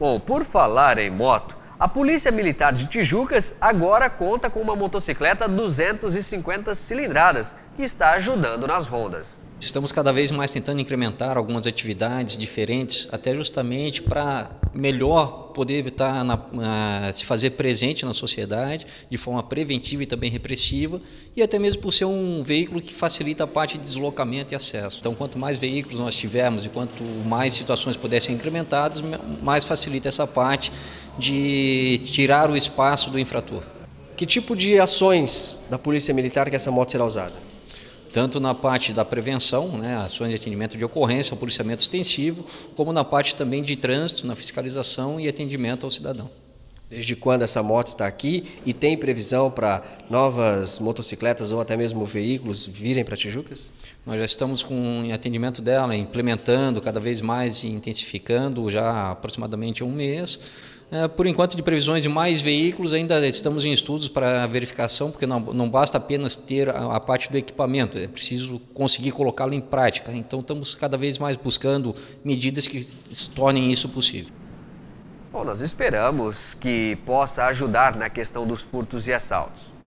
Bom, por falar em moto, a Polícia Militar de Tijucas agora conta com uma motocicleta 250 cilindradas que está ajudando nas rondas. Estamos cada vez mais tentando incrementar algumas atividades diferentes, até justamente para melhor poder estar na, na, se fazer presente na sociedade de forma preventiva e também repressiva, e até mesmo por ser um veículo que facilita a parte de deslocamento e acesso. Então, quanto mais veículos nós tivermos e quanto mais situações pudessem ser incrementadas, mais facilita essa parte de tirar o espaço do infrator. Que tipo de ações da Polícia Militar que essa moto será usada? Tanto na parte da prevenção, né, ações de atendimento de ocorrência, policiamento extensivo, como na parte também de trânsito, na fiscalização e atendimento ao cidadão. Desde quando essa moto está aqui e tem previsão para novas motocicletas ou até mesmo veículos virem para Tijucas? Nós já estamos com em atendimento dela, implementando cada vez mais e intensificando já há aproximadamente um mês. É, por enquanto, de previsões de mais veículos, ainda estamos em estudos para verificação, porque não, não basta apenas ter a, a parte do equipamento, é preciso conseguir colocá-lo em prática. Então, estamos cada vez mais buscando medidas que tornem isso possível. Bom, nós esperamos que possa ajudar na questão dos furtos e assaltos.